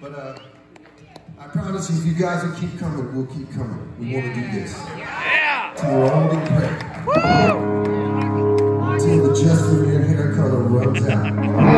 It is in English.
But uh, I promise you, if you guys will keep coming, we'll keep coming. We want to do this. Yeah! To your own prayer. Till the just man hair color runs out.